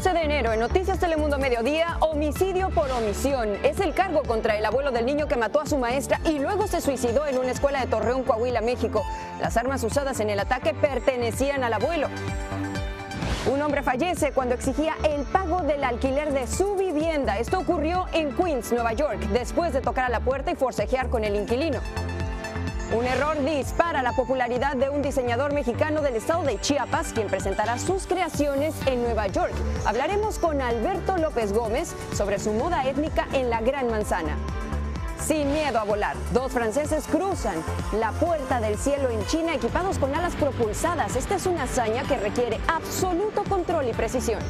14 de enero en Noticias Telemundo Mediodía, homicidio por omisión. Es el cargo contra el abuelo del niño que mató a su maestra y luego se suicidó en una escuela de Torreón, Coahuila, México. Las armas usadas en el ataque pertenecían al abuelo. Un hombre fallece cuando exigía el pago del alquiler de su vivienda. Esto ocurrió en Queens, Nueva York, después de tocar a la puerta y forcejear con el inquilino. Un error dispara la popularidad de un diseñador mexicano del estado de Chiapas, quien presentará sus creaciones en Nueva York. Hablaremos con Alberto López Gómez sobre su moda étnica en la Gran Manzana. Sin miedo a volar, dos franceses cruzan la puerta del cielo en China equipados con alas propulsadas. Esta es una hazaña que requiere absoluto control y precisión.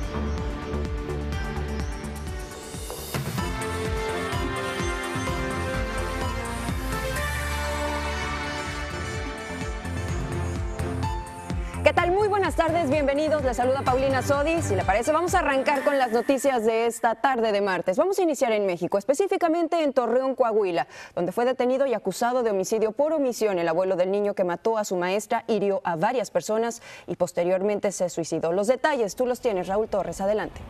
Bienvenidos. Les saluda Paulina Sodi. Si le parece, vamos a arrancar con las noticias de esta tarde de martes. Vamos a iniciar en México, específicamente en Torreón, Coahuila, donde fue detenido y acusado de homicidio por omisión el abuelo del niño que mató a su maestra, hirió a varias personas y posteriormente se suicidó. Los detalles tú los tienes, Raúl Torres. Adelante.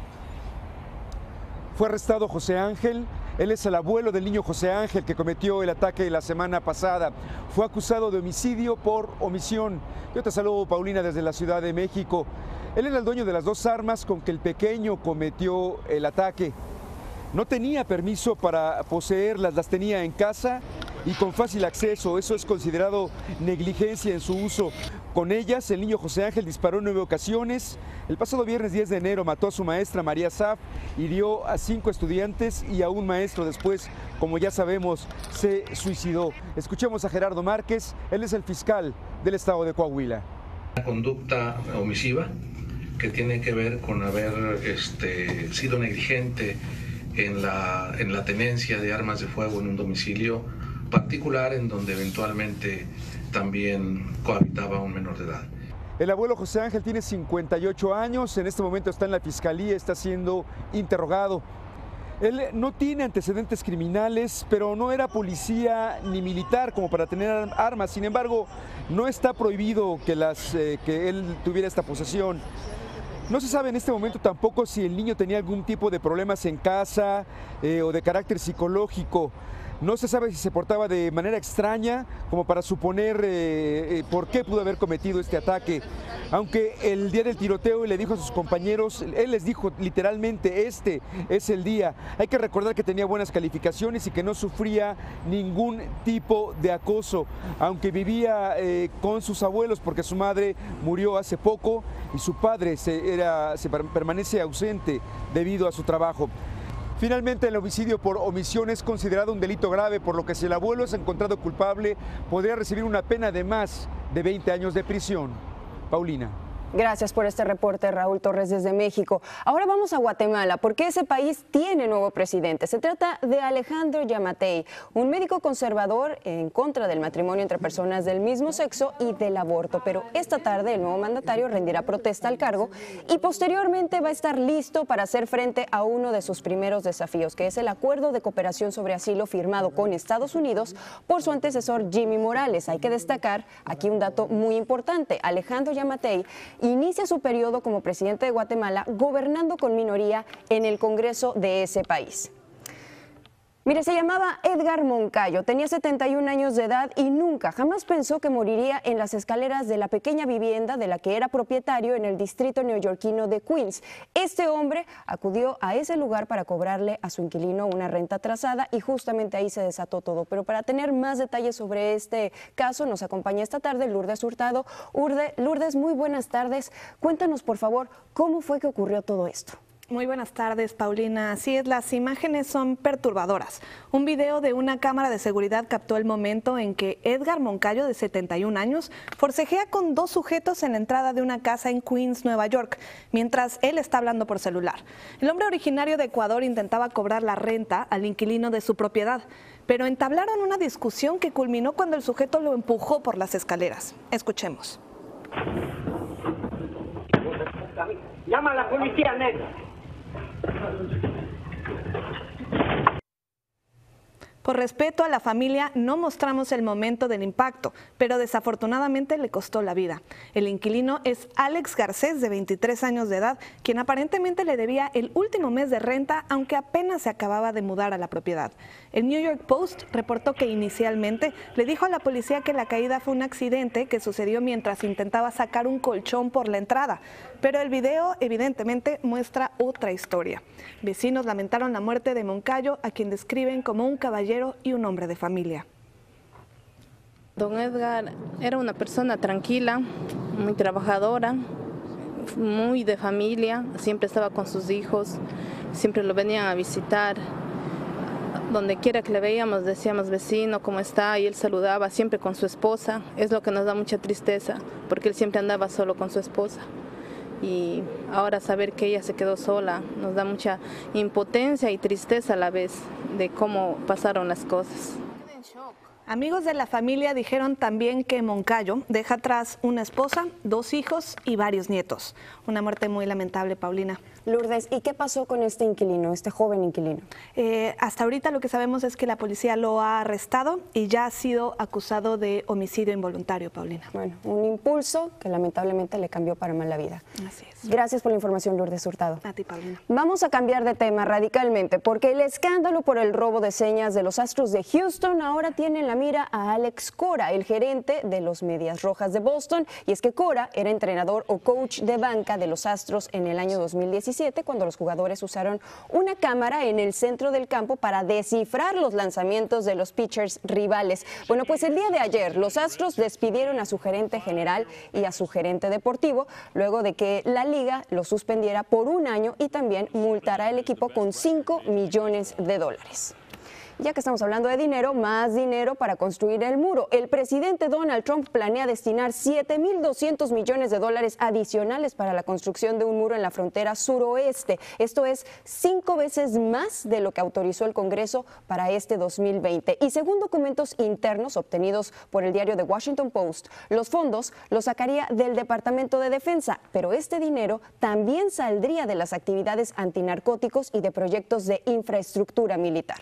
Fue arrestado José Ángel, él es el abuelo del niño José Ángel que cometió el ataque la semana pasada. Fue acusado de homicidio por omisión. Yo te saludo, Paulina, desde la Ciudad de México. Él era el dueño de las dos armas con que el pequeño cometió el ataque. No tenía permiso para poseerlas, las tenía en casa y con fácil acceso. Eso es considerado negligencia en su uso. Con ellas, el niño José Ángel disparó en nueve ocasiones. El pasado viernes 10 de enero mató a su maestra María Saf, hirió a cinco estudiantes y a un maestro. Después, como ya sabemos, se suicidó. Escuchemos a Gerardo Márquez, él es el fiscal del estado de Coahuila. Una conducta omisiva que tiene que ver con haber este, sido negligente en la, en la tenencia de armas de fuego en un domicilio particular en donde eventualmente también cohabitaba un menor de edad. El abuelo José Ángel tiene 58 años, en este momento está en la fiscalía, está siendo interrogado. Él no tiene antecedentes criminales, pero no era policía ni militar como para tener armas. Sin embargo, no está prohibido eh, que él tuviera esta posesión. No se sabe en este momento tampoco si el niño tenía algún tipo de problemas en casa eh, o de carácter psicológico. No se sabe si se portaba de manera extraña, como para suponer eh, eh, por qué pudo haber cometido este ataque. Aunque el día del tiroteo le dijo a sus compañeros, él les dijo literalmente, este es el día. Hay que recordar que tenía buenas calificaciones y que no sufría ningún tipo de acoso, aunque vivía eh, con sus abuelos porque su madre murió hace poco y su padre se, permanece ausente debido a su trabajo. Finalmente, el homicidio por omisión es considerado un delito grave, por lo que si el abuelo es encontrado culpable, podría recibir una pena de más de 20 años de prisión. Paulina. Gracias por este reporte, Raúl Torres, desde México. Ahora vamos a Guatemala, porque ese país tiene nuevo presidente. Se trata de Alejandro Yamatei, un médico conservador en contra del matrimonio entre personas del mismo sexo y del aborto. Pero esta tarde el nuevo mandatario rendirá protesta al cargo y posteriormente va a estar listo para hacer frente a uno de sus primeros desafíos, que es el acuerdo de cooperación sobre asilo firmado con Estados Unidos por su antecesor Jimmy Morales. Hay que destacar aquí un dato muy importante. Alejandro Yamatei inicia su periodo como presidente de Guatemala gobernando con minoría en el Congreso de ese país. Mire, se llamaba Edgar Moncayo, tenía 71 años de edad y nunca, jamás pensó que moriría en las escaleras de la pequeña vivienda de la que era propietario en el distrito neoyorquino de Queens. Este hombre acudió a ese lugar para cobrarle a su inquilino una renta atrasada y justamente ahí se desató todo. Pero para tener más detalles sobre este caso, nos acompaña esta tarde Lourdes Hurtado. Lourdes, muy buenas tardes. Cuéntanos, por favor, cómo fue que ocurrió todo esto. Muy buenas tardes, Paulina. Así es, las imágenes son perturbadoras. Un video de una cámara de seguridad captó el momento en que Edgar Moncayo, de 71 años, forcejea con dos sujetos en la entrada de una casa en Queens, Nueva York, mientras él está hablando por celular. El hombre originario de Ecuador intentaba cobrar la renta al inquilino de su propiedad, pero entablaron una discusión que culminó cuando el sujeto lo empujó por las escaleras. Escuchemos. Llama a la policía, negro. Thank you. Por respeto a la familia, no mostramos el momento del impacto, pero desafortunadamente le costó la vida. El inquilino es Alex Garcés, de 23 años de edad, quien aparentemente le debía el último mes de renta, aunque apenas se acababa de mudar a la propiedad. El New York Post reportó que inicialmente le dijo a la policía que la caída fue un accidente que sucedió mientras intentaba sacar un colchón por la entrada, pero el video evidentemente muestra otra historia. Vecinos lamentaron la muerte de Moncayo, a quien describen como un caballero y un hombre de familia. Don Edgar era una persona tranquila, muy trabajadora, muy de familia, siempre estaba con sus hijos, siempre lo venían a visitar. Donde quiera que le veíamos decíamos vecino, ¿cómo está? Y él saludaba siempre con su esposa. Es lo que nos da mucha tristeza, porque él siempre andaba solo con su esposa y ahora saber que ella se quedó sola nos da mucha impotencia y tristeza a la vez de cómo pasaron las cosas. Amigos de la familia dijeron también que Moncayo deja atrás una esposa, dos hijos y varios nietos. Una muerte muy lamentable, Paulina. Lourdes, ¿y qué pasó con este inquilino, este joven inquilino? Eh, hasta ahorita lo que sabemos es que la policía lo ha arrestado y ya ha sido acusado de homicidio involuntario, Paulina. Bueno, un impulso que lamentablemente le cambió para mal la vida. Así es. Gracias por la información, Lourdes Hurtado. A ti, Paulina. Vamos a cambiar de tema radicalmente, porque el escándalo por el robo de señas de los Astros de Houston ahora tiene en la mira a Alex Cora, el gerente de los Medias Rojas de Boston. Y es que Cora era entrenador o coach de banca de los Astros en el año 2017 cuando los jugadores usaron una cámara en el centro del campo para descifrar los lanzamientos de los pitchers rivales. Bueno, pues el día de ayer los Astros despidieron a su gerente general y a su gerente deportivo luego de que la liga lo suspendiera por un año y también multara al equipo con 5 millones de dólares. Ya que estamos hablando de dinero, más dinero para construir el muro. El presidente Donald Trump planea destinar 7.200 millones de dólares adicionales para la construcción de un muro en la frontera suroeste. Esto es cinco veces más de lo que autorizó el Congreso para este 2020. Y según documentos internos obtenidos por el diario The Washington Post, los fondos los sacaría del Departamento de Defensa, pero este dinero también saldría de las actividades antinarcóticos y de proyectos de infraestructura militar.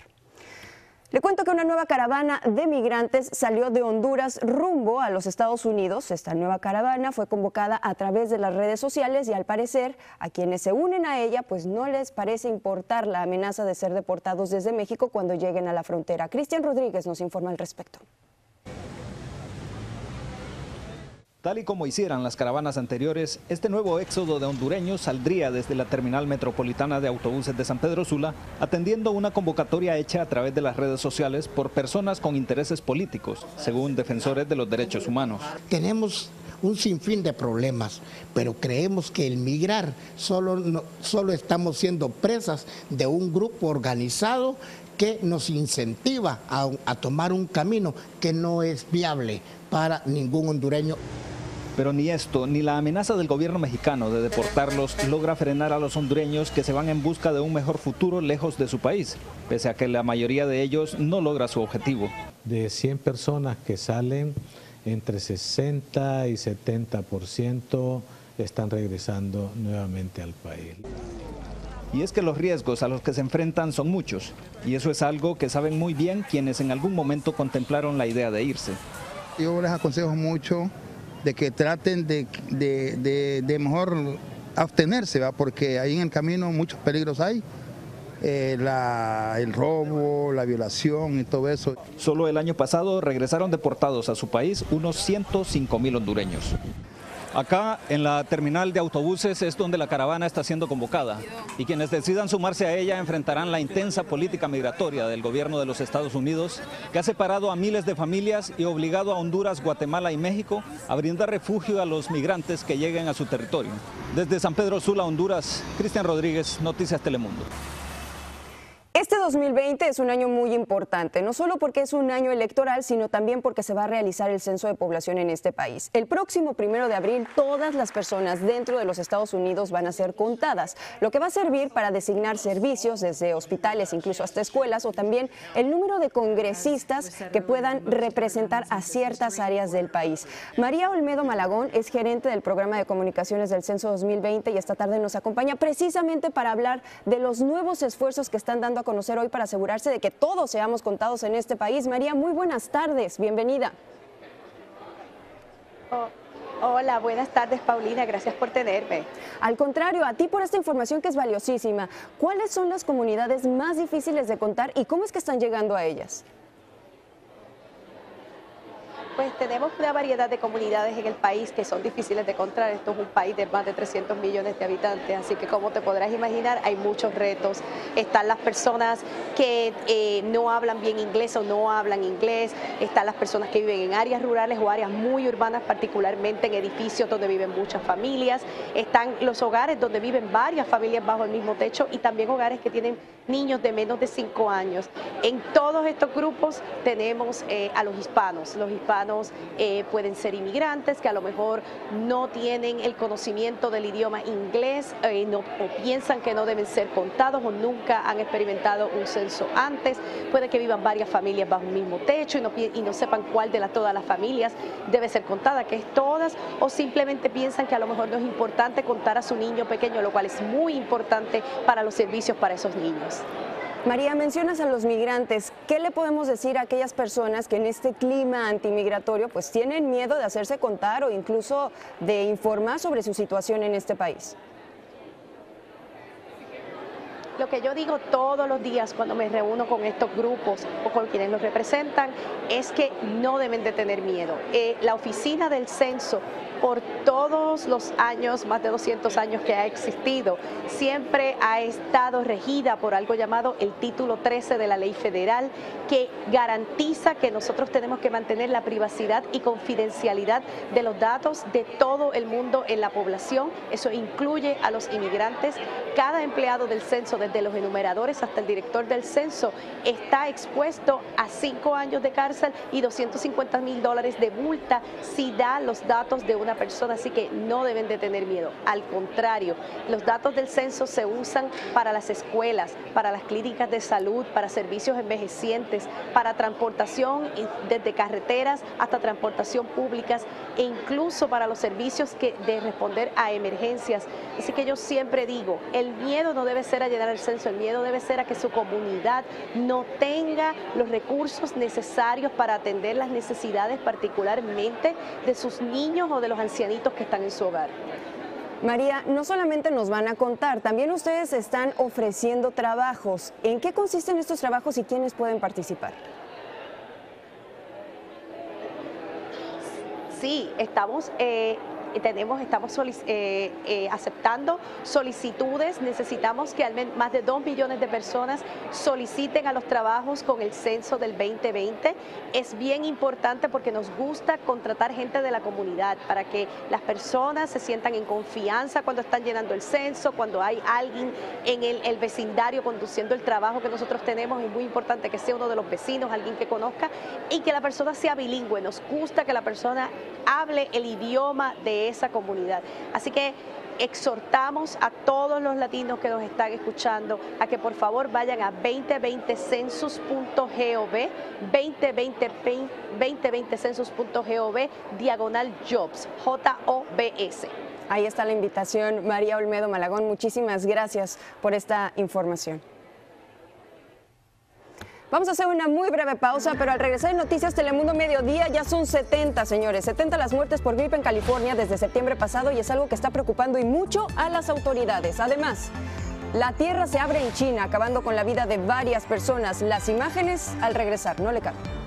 Le cuento que una nueva caravana de migrantes salió de Honduras rumbo a los Estados Unidos. Esta nueva caravana fue convocada a través de las redes sociales y al parecer a quienes se unen a ella pues no les parece importar la amenaza de ser deportados desde México cuando lleguen a la frontera. Cristian Rodríguez nos informa al respecto. Tal y como hicieran las caravanas anteriores, este nuevo éxodo de hondureños saldría desde la terminal metropolitana de autobuses de San Pedro Sula, atendiendo una convocatoria hecha a través de las redes sociales por personas con intereses políticos, según defensores de los derechos humanos. Tenemos un sinfín de problemas, pero creemos que el migrar solo, solo estamos siendo presas de un grupo organizado que nos incentiva a, a tomar un camino que no es viable para ningún hondureño. Pero ni esto, ni la amenaza del gobierno mexicano de deportarlos logra frenar a los hondureños que se van en busca de un mejor futuro lejos de su país, pese a que la mayoría de ellos no logra su objetivo. De 100 personas que salen, entre 60 y 70% están regresando nuevamente al país. Y es que los riesgos a los que se enfrentan son muchos, y eso es algo que saben muy bien quienes en algún momento contemplaron la idea de irse. Yo les aconsejo mucho de que traten de, de, de, mejor abstenerse, ¿va? porque ahí en el camino muchos peligros hay. Eh, la, el robo, la violación y todo eso. Solo el año pasado regresaron deportados a su país unos 105 mil hondureños. Acá en la terminal de autobuses es donde la caravana está siendo convocada y quienes decidan sumarse a ella enfrentarán la intensa política migratoria del gobierno de los Estados Unidos que ha separado a miles de familias y obligado a Honduras, Guatemala y México a brindar refugio a los migrantes que lleguen a su territorio. Desde San Pedro Sula, Honduras, Cristian Rodríguez, Noticias Telemundo. Este 2020 es un año muy importante, no solo porque es un año electoral, sino también porque se va a realizar el censo de población en este país. El próximo primero de abril, todas las personas dentro de los Estados Unidos van a ser contadas, lo que va a servir para designar servicios desde hospitales, incluso hasta escuelas, o también el número de congresistas que puedan representar a ciertas áreas del país. María Olmedo Malagón es gerente del programa de comunicaciones del censo 2020 y esta tarde nos acompaña precisamente para hablar de los nuevos esfuerzos que están dando a conocer hacer hoy para asegurarse de que todos seamos contados en este país. María, muy buenas tardes, bienvenida. Oh, hola, buenas tardes Paulina, gracias por tenerme. Al contrario, a ti por esta información que es valiosísima. ¿Cuáles son las comunidades más difíciles de contar y cómo es que están llegando a ellas? Pues tenemos una variedad de comunidades en el país que son difíciles de encontrar. Esto es un país de más de 300 millones de habitantes, así que como te podrás imaginar, hay muchos retos. Están las personas que eh, no hablan bien inglés o no hablan inglés, están las personas que viven en áreas rurales o áreas muy urbanas, particularmente en edificios donde viven muchas familias, están los hogares donde viven varias familias bajo el mismo techo y también hogares que tienen niños de menos de 5 años. En todos estos grupos tenemos eh, a los hispanos. Los hispanos eh, pueden ser inmigrantes que a lo mejor no tienen el conocimiento del idioma inglés eh, o piensan que no deben ser contados o nunca han experimentado un censo antes. Puede que vivan varias familias bajo un mismo techo y no, y no sepan cuál de las, todas las familias debe ser contada, que es todas, o simplemente piensan que a lo mejor no es importante contar a su niño pequeño, lo cual es muy importante para los servicios para esos niños. María, mencionas a los migrantes. ¿Qué le podemos decir a aquellas personas que en este clima antimigratorio pues tienen miedo de hacerse contar o incluso de informar sobre su situación en este país? Lo que yo digo todos los días cuando me reúno con estos grupos o con quienes los representan es que no deben de tener miedo. Eh, la oficina del censo por todos los años, más de 200 años que ha existido, siempre ha estado regida por algo llamado el título 13 de la ley federal, que garantiza que nosotros tenemos que mantener la privacidad y confidencialidad de los datos de todo el mundo en la población. Eso incluye a los inmigrantes. Cada empleado del censo, desde los enumeradores hasta el director del censo, está expuesto a cinco años de cárcel y 250 mil dólares de multa si da los datos de una persona, así que no deben de tener miedo. Al contrario, los datos del censo se usan para las escuelas, para las clínicas de salud, para servicios envejecientes, para transportación desde carreteras hasta transportación públicas e incluso para los servicios que, de responder a emergencias. Así que yo siempre digo, el miedo no debe ser a llenar el censo, el miedo debe ser a que su comunidad no tenga los recursos necesarios para atender las necesidades particularmente de sus niños o de los ancianitos que están en su hogar. María, no solamente nos van a contar, también ustedes están ofreciendo trabajos. ¿En qué consisten estos trabajos y quiénes pueden participar? Sí, estamos eh, tenemos, estamos eh, eh, aceptando solicitudes. Necesitamos que al menos más de dos millones de personas soliciten a los trabajos con el censo del 2020. Es bien importante porque nos gusta contratar gente de la comunidad para que las personas se sientan en confianza cuando están llenando el censo, cuando hay alguien en el, el vecindario conduciendo el trabajo que nosotros tenemos. Es muy importante que sea uno de los vecinos, alguien que conozca y que la persona sea bilingüe. Nos gusta que la persona hable el idioma de esa comunidad. Así que exhortamos a todos los latinos que nos están escuchando a que por favor vayan a 2020census.gov, 2020, 2020census.gov, diagonal jobs, J-O-B-S. Ahí está la invitación, María Olmedo Malagón. Muchísimas gracias por esta información. Vamos a hacer una muy breve pausa, pero al regresar en Noticias Telemundo Mediodía ya son 70, señores. 70 las muertes por gripe en California desde septiembre pasado y es algo que está preocupando y mucho a las autoridades. Además, la tierra se abre en China, acabando con la vida de varias personas. Las imágenes al regresar, no le cambien.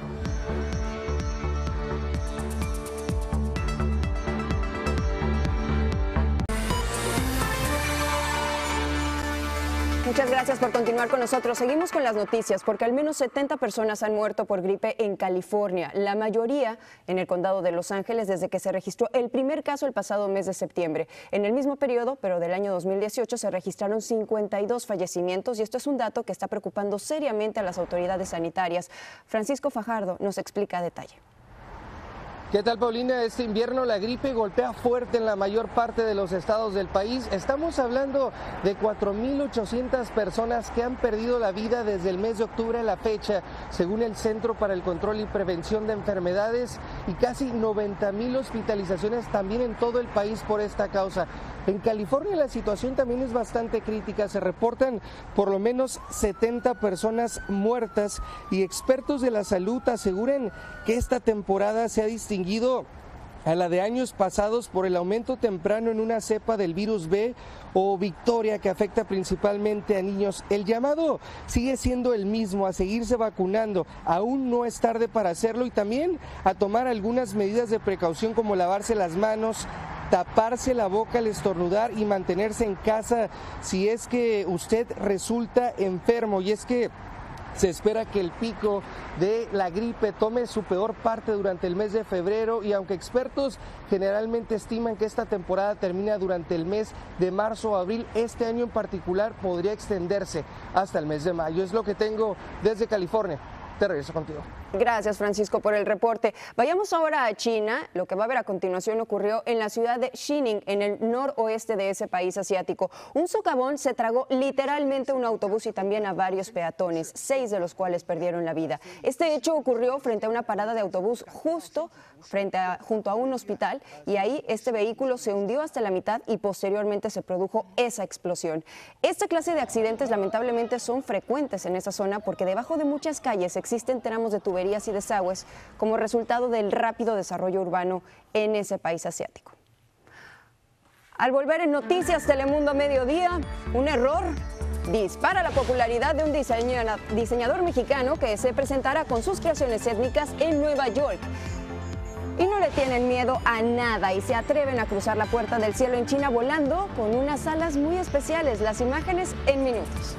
Muchas gracias por continuar con nosotros. Seguimos con las noticias porque al menos 70 personas han muerto por gripe en California, la mayoría en el condado de Los Ángeles desde que se registró el primer caso el pasado mes de septiembre. En el mismo periodo, pero del año 2018, se registraron 52 fallecimientos y esto es un dato que está preocupando seriamente a las autoridades sanitarias. Francisco Fajardo nos explica a detalle. ¿Qué tal, Paulina? Este invierno la gripe golpea fuerte en la mayor parte de los estados del país. Estamos hablando de 4.800 personas que han perdido la vida desde el mes de octubre a la fecha, según el Centro para el Control y Prevención de Enfermedades, y casi 90.000 hospitalizaciones también en todo el país por esta causa. En California la situación también es bastante crítica. Se reportan por lo menos 70 personas muertas y expertos de la salud aseguran que esta temporada se ha distinguido a la de años pasados por el aumento temprano en una cepa del virus B o Victoria que afecta principalmente a niños. El llamado sigue siendo el mismo, a seguirse vacunando. Aún no es tarde para hacerlo y también a tomar algunas medidas de precaución como lavarse las manos, taparse la boca al estornudar y mantenerse en casa si es que usted resulta enfermo. Y es que se espera que el pico de la gripe tome su peor parte durante el mes de febrero y aunque expertos generalmente estiman que esta temporada termina durante el mes de marzo o abril, este año en particular podría extenderse hasta el mes de mayo. Es lo que tengo desde California. Te regreso contigo. Gracias, Francisco, por el reporte. Vayamos ahora a China. Lo que va a ver a continuación ocurrió en la ciudad de Xining, en el noroeste de ese país asiático. Un socavón se tragó literalmente un autobús y también a varios peatones, seis de los cuales perdieron la vida. Este hecho ocurrió frente a una parada de autobús justo frente a, junto a un hospital y ahí este vehículo se hundió hasta la mitad y posteriormente se produjo esa explosión. Esta clase de accidentes lamentablemente son frecuentes en esa zona porque debajo de muchas calles existen tramos de y desagües como resultado del rápido desarrollo urbano en ese país asiático. Al volver en Noticias Telemundo Mediodía, un error dispara la popularidad de un diseñador mexicano que se presentará con sus creaciones étnicas en Nueva York. Y no le tienen miedo a nada y se atreven a cruzar la puerta del cielo en China volando con unas alas muy especiales. Las imágenes en minutos.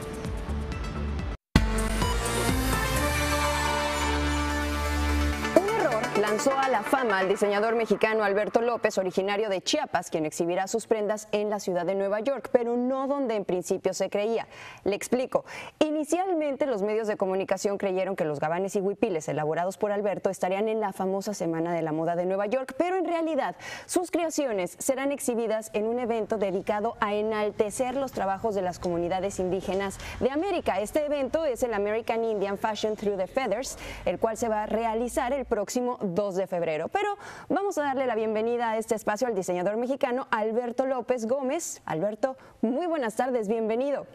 Lanzó a la fama al diseñador mexicano Alberto López, originario de Chiapas, quien exhibirá sus prendas en la ciudad de Nueva York, pero no donde en principio se creía. Le explico. Inicialmente los medios de comunicación creyeron que los gabanes y huipiles elaborados por Alberto estarían en la famosa Semana de la Moda de Nueva York, pero en realidad sus creaciones serán exhibidas en un evento dedicado a enaltecer los trabajos de las comunidades indígenas de América. Este evento es el American Indian Fashion Through the Feathers, el cual se va a realizar el próximo 2 de febrero. Pero vamos a darle la bienvenida a este espacio al diseñador mexicano Alberto López Gómez. Alberto, muy buenas tardes, bienvenido.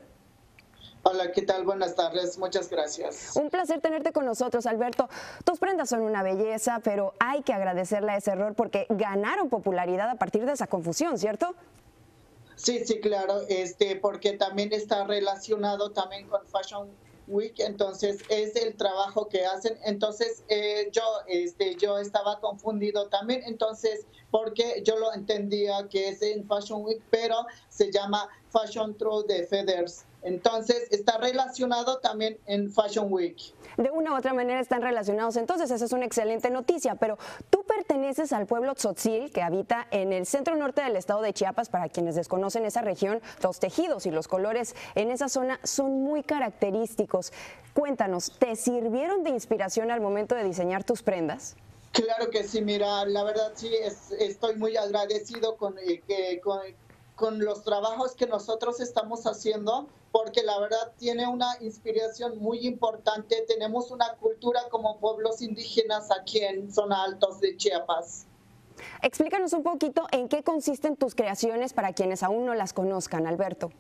Hola, ¿qué tal? Buenas tardes, muchas gracias. Un placer tenerte con nosotros, Alberto. Tus prendas son una belleza, pero hay que agradecerle a ese error porque ganaron popularidad a partir de esa confusión, ¿cierto? Sí, sí, claro, este, porque también está relacionado también con Fashion Week, entonces es el trabajo que hacen. Entonces eh, yo, este, yo estaba confundido también, entonces porque yo lo entendía que es en Fashion Week, pero se llama Fashion Through the Feathers. Entonces está relacionado también en Fashion Week. De una u otra manera están relacionados, entonces esa es una excelente noticia, pero tú perteneces al pueblo Tzotzil que habita en el centro norte del estado de Chiapas, para quienes desconocen esa región, los tejidos y los colores en esa zona son muy característicos. Cuéntanos, ¿te sirvieron de inspiración al momento de diseñar tus prendas? Claro que sí, mira, la verdad sí, estoy muy agradecido con, eh, que, con, con los trabajos que nosotros estamos haciendo, porque la verdad tiene una inspiración muy importante. Tenemos una cultura como pueblos indígenas aquí en Zona Altos de Chiapas. Explícanos un poquito en qué consisten tus creaciones para quienes aún no las conozcan, Alberto.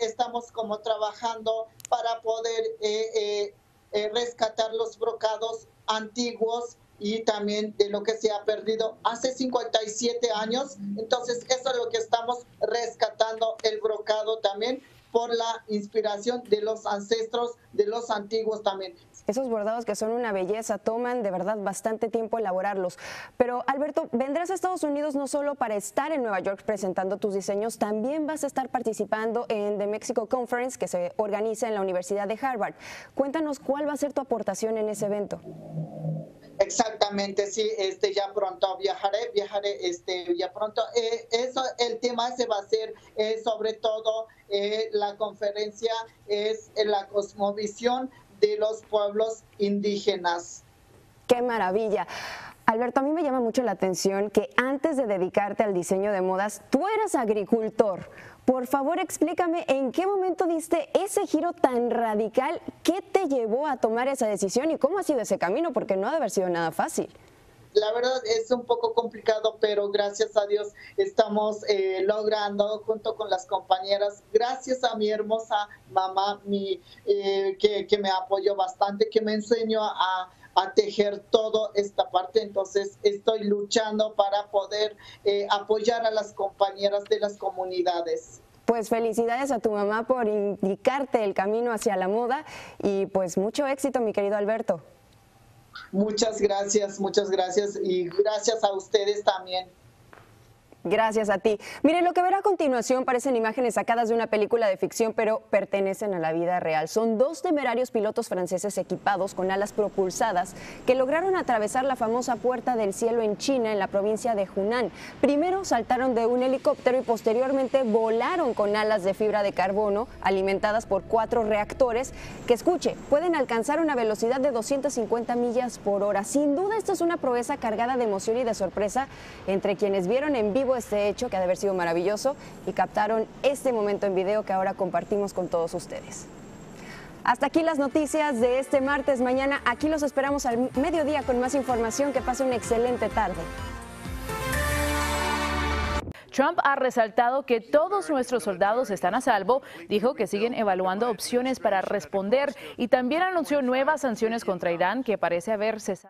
Estamos como trabajando para poder eh, eh, eh, rescatar los brocados antiguos y también de lo que se ha perdido hace 57 años. Entonces, eso es lo que estamos rescatando, el brocado también por la inspiración de los ancestros, de los antiguos también. Esos bordados que son una belleza, toman de verdad bastante tiempo elaborarlos. Pero Alberto, vendrás a Estados Unidos no solo para estar en Nueva York presentando tus diseños, también vas a estar participando en The Mexico Conference que se organiza en la Universidad de Harvard. Cuéntanos cuál va a ser tu aportación en ese evento. Exactamente, sí, este, ya pronto viajaré, viajaré, este, ya pronto. Eh, eso, el tema se va a ser eh, sobre todo eh, la conferencia es la cosmovisión de los pueblos indígenas. Qué maravilla. Alberto, a mí me llama mucho la atención que antes de dedicarte al diseño de modas, tú eras agricultor. Por favor, explícame en qué momento diste ese giro tan radical, qué te llevó a tomar esa decisión y cómo ha sido ese camino, porque no ha de haber sido nada fácil. la verdad es un poco complicado, pero gracias a Dios estamos eh, logrando junto con las compañeras, gracias a mi hermosa mamá, mi, eh, que, que me apoyó bastante, que me enseñó a a tejer toda esta parte. Entonces estoy luchando para poder eh, apoyar a las compañeras de las comunidades. Pues felicidades a tu mamá por indicarte el camino hacia la moda y pues mucho éxito, mi querido Alberto. Muchas gracias, muchas gracias y gracias a ustedes también. Gracias a ti. Miren, lo que verá a continuación parecen imágenes sacadas de una película de ficción, pero pertenecen a la vida real. Son dos temerarios pilotos franceses equipados con alas propulsadas que lograron atravesar la famosa Puerta del Cielo en China, en la provincia de Hunan. Primero saltaron de un helicóptero y posteriormente volaron con alas de fibra de carbono alimentadas por cuatro reactores que, escuche, pueden alcanzar una velocidad de 250 millas por hora. Sin duda, esto es una proeza cargada de emoción y de sorpresa entre quienes vieron en vivo este hecho, que ha de haber sido maravilloso, y captaron este momento en video que ahora compartimos con todos ustedes. Hasta aquí las noticias de este martes. Mañana aquí los esperamos al mediodía con más información. Que pase una excelente tarde. Trump ha resaltado que todos nuestros soldados están a salvo, dijo que siguen evaluando opciones para responder y también anunció nuevas sanciones contra Irán que parece haber cesado.